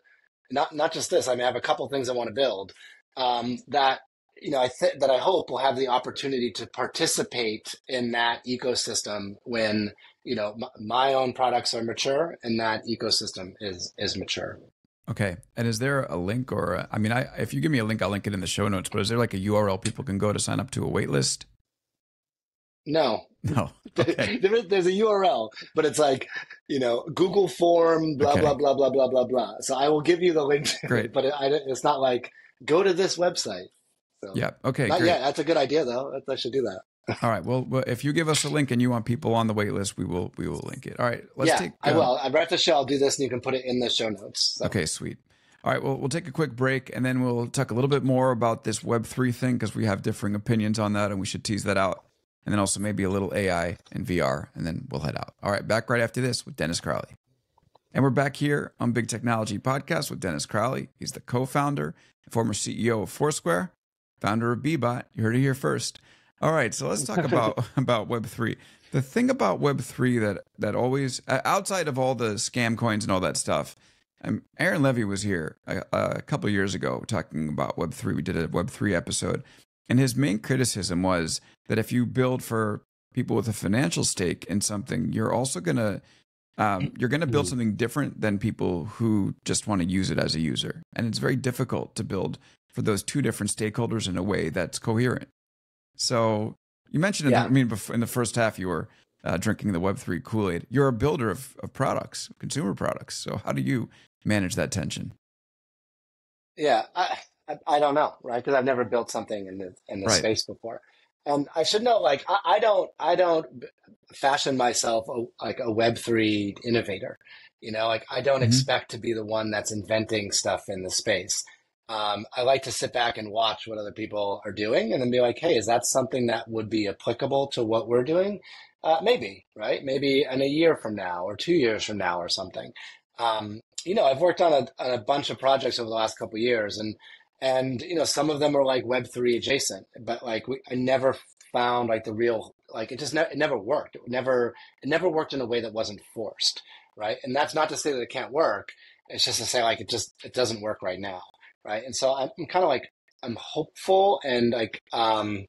not not just this. I mean, I have a couple things I want to build um, that you know I th- that I hope will have the opportunity to participate in that ecosystem when you know m- my own products are mature and that ecosystem is is mature. Okay. And is there a link or a, I mean, I if you give me a link, I'll link it in the show notes. But is there like a URL people can go to sign up to a wait list? No. No. Okay. there is, there's a URL, but it's like, you know, Google form, blah, okay. blah, blah, blah, blah, blah, blah. So I will give you the link. Great. but it, I, it's not like, go to this website. So, yeah. Okay. Not great. That's a good idea, though. I should do that. All right. Well, if you give us a link and you want people on the wait list, we will we will link it. All right. Let's yeah, take. Uh, I will. I'm right the show. I'll do this, and you can put it in the show notes. So. Okay. Sweet. All right. Well, we'll take a quick break, and then we'll talk a little bit more about this Web three thing because we have differing opinions on that, and we should tease that out and then also maybe a little AI and VR, and then we'll head out. All right, back right after this with Dennis Crowley. And we're back here on Big Technology Podcast with Dennis Crowley. He's the co founder and former CEO of Foursquare, founder of BeeBot. You heard it here first. All right, so let's talk about, about Web3. The thing about Web three that that always outside of all the scam coins and all that stuff, um, Aaron Levie was here a, a couple years ago talking about Web three. We did a Web three episode, and his main criticism was that if you build for people with a financial stake in something, you're also gonna um, you're going to build something different than people who just want to use it as a user, and it's very difficult to build for those two different stakeholders in a way that's coherent. So you mentioned, in Yeah. the, I mean, in the first half, you were uh, drinking the Web three Kool Aid. You're a builder of, of products, consumer products. So how do you manage that tension? Yeah, I, I, I don't know, right? Because I've never built something in the in this Right. space before, and I should know. Like, I, I don't, I don't fashion myself a, like a Web three innovator. You know, like I don't Mhm. expect to be the one that's inventing stuff in the space. Um, I like to sit back and watch what other people are doing, and then be like, "Hey, is that something that would be applicable to what we're doing?" Uh, maybe, right? Maybe in a year from now, or two years from now, or something. Um, you know, I've worked on a, on a bunch of projects over the last couple of years, and and you know, some of them are like Web three adjacent, but like we, I never found like the real like it just ne- it never worked. It never it never worked in a way that wasn't forced, right? And that's not to say that it can't work. It's just to say like it just it doesn't work right now, right? And so I'm, I'm kind of like I'm hopeful and like um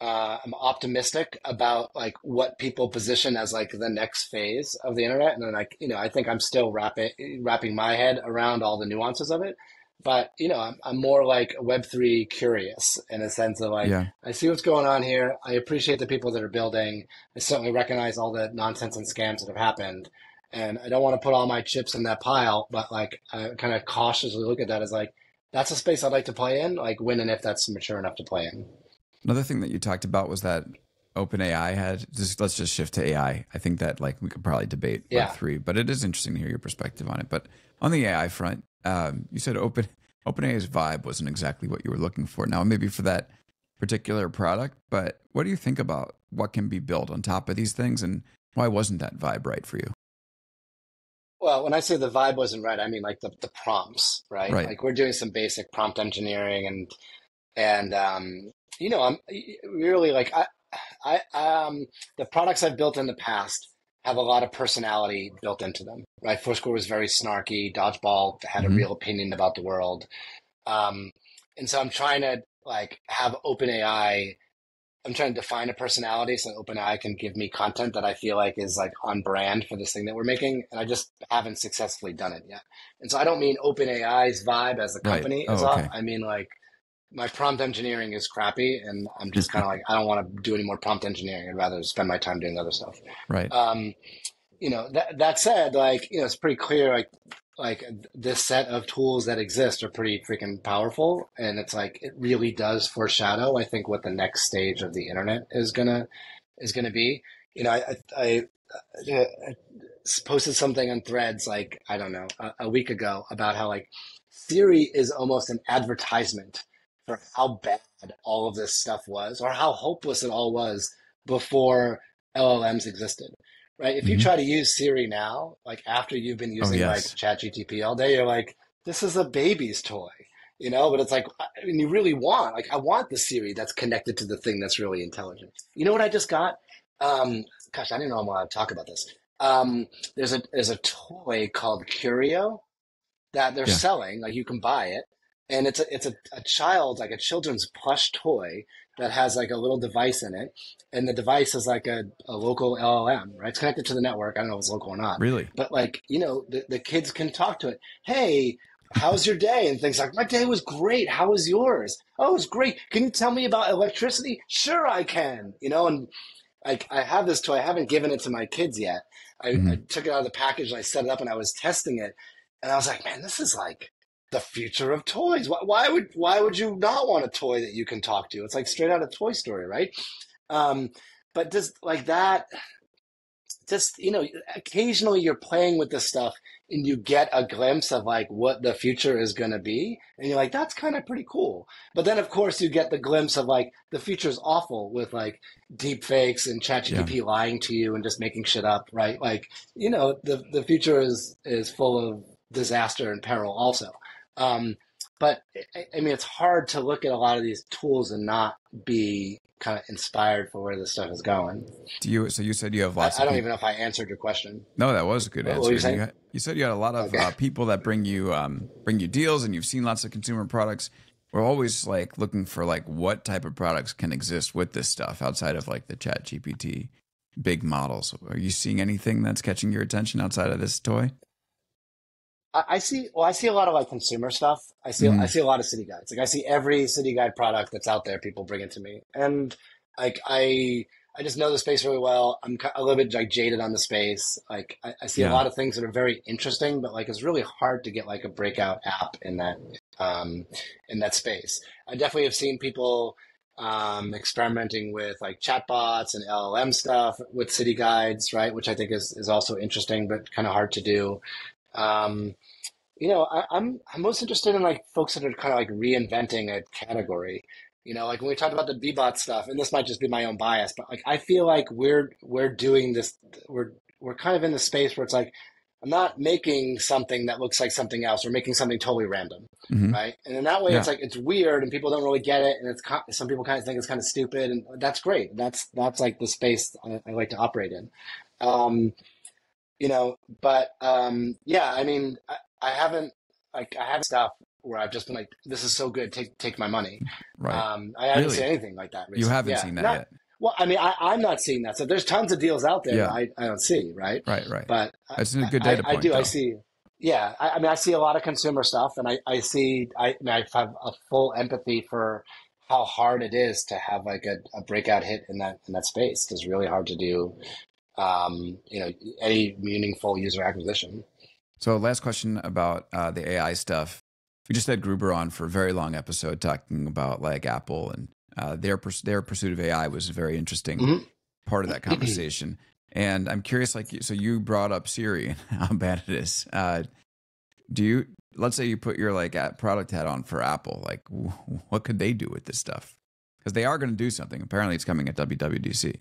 uh, I'm optimistic about like what people position as like the next phase of the internet, and then like you know I think I'm still wrapping wrapping my head around all the nuances of it. But you know I'm I'm more like Web three curious in a sense of like yeah. I see what's going on here. I appreciate the people that are building. I certainly recognize all the nonsense and scams that have happened. And I don't want to put all my chips in that pile, but like I kind of cautiously look at that as like that's a space I'd like to play in, like when and if that's mature enough to play in. Another thing that you talked about was that OpenAI had just let's just shift to AI. I think that like we could probably debate Yeah. Three, but it is interesting to hear your perspective on it. But on the AI front, um, you said Open OpenAI's vibe wasn't exactly what you were looking for. Now maybe for that particular product, but what do you think about what can be built on top of these things, and why wasn't that vibe right for you? Well, when I say the vibe wasn't right, I mean like the, the prompts, right? Right. Like we're doing some basic prompt engineering and and um, you know, I'm really like I I um the products I've built in the past have a lot of personality built into them, right? Foursquare was very snarky, Dodgeball had a real opinion about the world. Um, and so I'm trying to like have OpenAI I'm trying to define a personality so OpenAI can give me content that I feel like is like on brand for this thing that we're making, and I just haven't successfully done it yet. And so I don't mean OpenAI's vibe as a Right. company Oh, is okay. off. I mean like my prompt engineering is crappy, and I'm just kind of like I don't want to do any more prompt engineering. I'd rather spend my time doing other stuff. Right. Um, you know that that said, like you know, it's pretty clear like like this set of tools that exist are pretty freaking powerful, and it's like it really does foreshadow. I think what the next stage of the internet is gonna is gonna be. You know, I I, I, I posted something on Threads like I don't know a, a week ago about how like Siri is almost an advertisement for how bad all of this stuff was, or how hopeless it all was before LLMs existed. Right? If you Mhm. try to use Siri now, like after you've been using yes. like ChatGTP all day, you're like, this is a baby's toy. You know, but it's like, I mean, you really want, like, I want the Siri that's connected to the thing that's really intelligent. You know what I just got? Um, gosh, I didn't know I'm allowed to talk about this. Um, there's a there's a toy called Curio that they're Yeah. selling. Like you can buy it, and it's a it's a, a child like a children's plush toy that has like a little device in it, and the device is like a, a local LLM, right? It's connected to the network. I don't know if it's local or not, Really? but like you know, the, the kids can talk to it. Hey, how's your day? And things like my day was great. How was yours? Oh, it's great. Can you tell me about electricity? Sure, I can. You know, and like I have this toy. I haven't given it to my kids yet. I, I Mhm. took it out of the package and I set it up and I was testing it, and I was like, man, this is like the future of toys. Why, why would why would you not want a toy that you can talk to? It's like straight out of Toy Story, right? Um, but just like that, just you know, occasionally you're playing with this stuff and you get a glimpse of like what the future is going to be, and you're like, that's kind of pretty cool. But then, of course, you get the glimpse of like the future's awful with like deep fakes and ChatGPT lying to you and just making shit up, right? Like, you know, the the future is is full of disaster and peril also. Um, but I, I mean, it's hard to look at a lot of these tools and not be kind of inspired for where this stuff is going. Do you? So you said you have lots. I of don't people- even know if I answered your question. No, that was a good answer. you had- you said you had a lot of Okay. uh, people that bring you um, bring you deals, and you've seen lots of consumer products. We're always like looking for like what type of products can exist with this stuff outside of like the Chat GPT big models. Are you seeing anything that's catching your attention outside of this toy? I, I see. Well, I see a lot of like consumer stuff. I see. Mhm. I see a lot of city guides. Like I see every city guide product that's out there. People bring it to me, and like I, I just know the space really well. I'm a little bit like jaded on the space. Like I, I see Yeah. a lot of things that are very interesting, but like it's really hard to get like a breakout app in that, um, in that space. I definitely have seen people. Um, experimenting with like chatbots and LLM stuff with city guides, right? Which I think is, is also interesting, but kind of hard to do. Um, you know, I, I'm I'm most interested in like folks that are kind of like reinventing a category. You know, like when we talked about the BeeBot stuff, and this might just be my own bias, but like I feel like we're we're doing this, we're we're kind of in the space where it's like I'm not making something that looks like something else. We're making something totally random, Mhm. right? And in that way, it's like it's weird, and people don't really get it, and it's some people kind of think it's kind of stupid, and that's great. That's that's like the space I, I like to operate in. Um, you know, but um, yeah, I mean, I, I haven't like I have stuff where I've just been like, this is so good, take take my money. Right. Um, I haven't Really? seen anything like that. Recently. you haven't Yeah, seen that not- yet. Well, I mean, I, I'm not seeing that. So there's tons of deals out there Yeah. I, I don't see, right? Right. Right. But I- That's a good I- data I, point. do. I though. see. Yeah, I, I mean, I see a lot of consumer stuff, and I, I see. I, I mean, I have a full empathy for how hard it is to have like a, a breakout hit in that in that space. It's really hard to do. Um, you know, any meaningful user acquisition. So, last question about uh, the AI stuff. We just had Gruber on for a very long episode talking about like Apple and uh, their their pursuit of AI was a very interesting Mhm. part of that conversation. and I'm curious, like, so you brought up Siri and how bad it is. Uh, do you? Let's say you put your like product hat on for Apple. Like, w- what could they do with this stuff? Because they are going to do something. Apparently, it's coming at WWDC.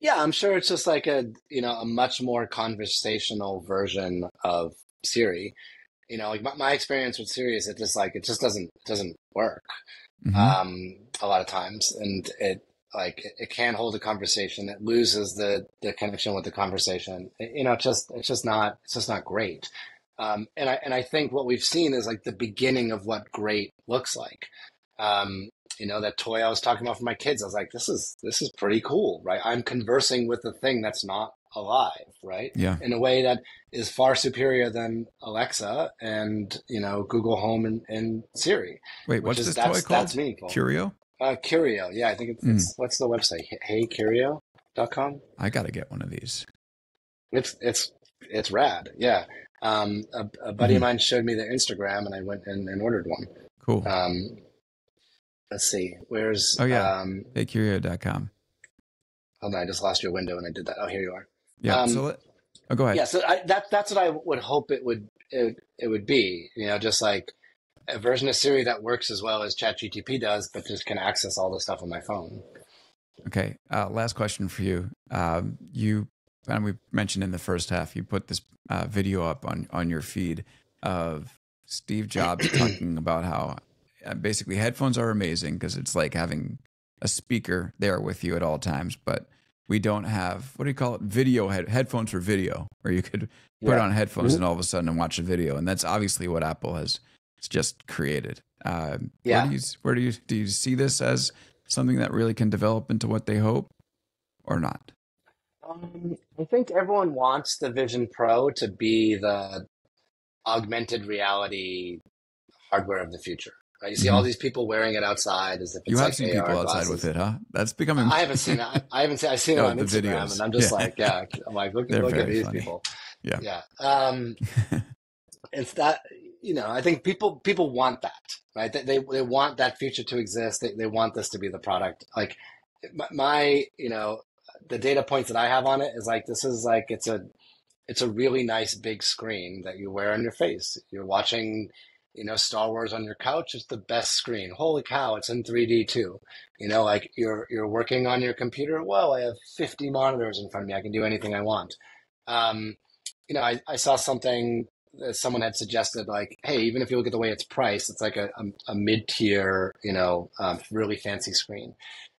Yeah, I'm sure it's just like a you know a much more conversational version of Siri. You know, like my, my experience with Siri is it just like it just doesn't doesn't work. Mhm. um, a lot of times, and it like it, it can't hold a conversation. It loses the the connection with the conversation. It- you know, it's just it's just not it's just not great. Um, and I and I think what we've seen is like the beginning of what great looks like. Um, you know, that toy I was talking about for my kids. I was like, this is this is pretty cool, right? I'm conversing with a thing that's not alive, right? yeah. in a way that is far superior than Alexa and you know Google Home and, and Siri. Wait, what's is this that's, toy called? That's meaningful. Curio. Uh, Curio, yeah, I think it's, Mm. it's what's the website? hey HeyCurio.com. I got to get one of these. It's it's it's rad. Yeah, um, a, a buddy Mhm. of mine showed me their Instagram, and I went and, and ordered one. Cool. Um, let's see, where's Oh, yeah. Um, HeyCurio.com. hold on, I just lost your window, and I did that. Oh, here you are. Yeah. Um, so let, oh, go ahead. Yeah, so I, that that's what I would hope it would it, it would be. You know, just like a version of Siri that works as well as ChatGTP does, but just can access all the stuff on my phone. Okay. Uh, last question for you. Um, you and we mentioned in the first half, you put this uh, video up on on your feed of Steve Jobs talking about how basically headphones are amazing because it's like having a speaker there with you at all times, but we don't have what do you call it? Video head headphones for video, where you could put Yeah. on headphones Mhm. and all of a sudden and watch a video, and that's obviously what Apple has just created. Um, Yeah. Where do you where do you do you see this as something that really can develop into what they hope, or not? Um, I think everyone wants the Vision Pro to be the augmented reality hardware of the future. Right? You see all these people wearing it outside as if it's Mm-hmm. You have like seen AR people outside glasses. with it, huh? That's becoming. I haven't seen it. I haven't seen. I've seen it on the Instagram, videos. and I'm just Yeah. like, yeah. I'm like, look, look at these funny. people. Yeah. yeah. Um, it's that you know. I think people people want that, right? They they, they want that future to exist. They they want this to be the product. Like my, my you know the data points that I have on it is like this is like it's a it's a really nice big screen that you wear on your face. You're watching, you know, Star Wars on your couch. is the best screen. Holy cow, it's in 3D too. You know, like you're you're working on your computer. Well, I have 50 monitors in front of me. I can do anything I want. Um, you know, I, I saw something uh, someone had suggested like, hey, even if you look at the way it's priced, it's like a, a, a mid tier, you know, um, really fancy screen.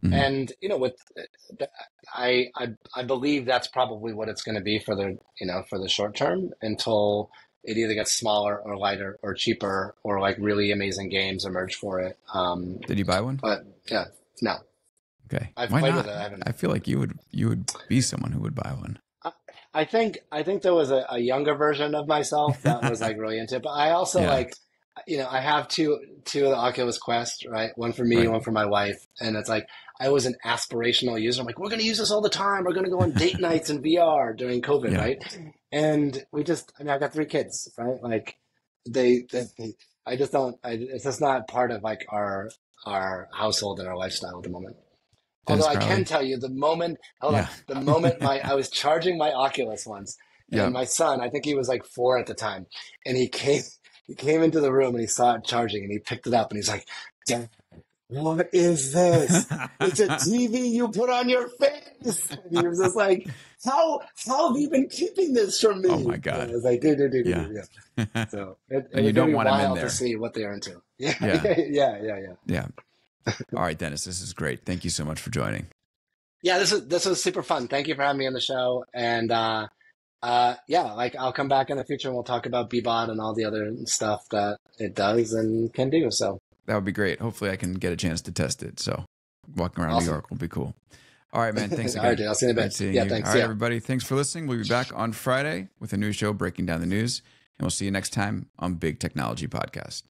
Mm-hmm. And you know, with uh, I, I I believe that's probably what it's going to be for the you know for the short term until it either gets smaller or lighter or cheaper or like really amazing games emerge for it. Um, Did you buy one? But yeah, no. Okay. I've Why not? I, I, feel like you would you would be someone who would buy one. I think I think there was a, a younger version of myself that was like really into it, but I also yeah. like you know I have two two of the Oculus Quest, right? One for me, right. one for my wife, and it's like I was an aspirational user. I'm like, we're going to use this all the time. We're going to go on date nights in VR during COVID, yeah. right? And we just, I mean, I've got three kids, right? Like, they, they, they I just don't. I, it's just not part of like our our household and our lifestyle at the moment. Although I can tell you, the moment, hold yeah. on, the moment my I was charging my Oculus once, and yeah. my son, I think he was like four at the time, and he came he came into the room and he saw it charging, and he picked it up and he's like, "Dad, what is this? it's a TV you put on your face." And he was just like, "How how have you been keeping this from me?" Oh my god! And I was like, "Dude, dude, dude, yeah. yeah." So it, it and you don't want him in there to see what they're into. Yeah, yeah, yeah, yeah, yeah. Yeah. All right, Dennis, this is great. Thank you so much for joining. Yeah, this is this was super fun. Thank you for having me on the show. And uh, uh, yeah, like I'll come back in the future and we'll talk about BeeBot and all the other stuff that it does and can do. So that would be great. Hopefully, I can get a chance to test it. So walking around awesome. New York will be cool. All right, man. Thanks again. all right, dude. I'll see you in a bit. Yeah, you. thanks. All right, yeah. everybody. Thanks for listening. We'll be back on Friday with a new show breaking down the news. And we'll see you next time on Big Technology Podcast.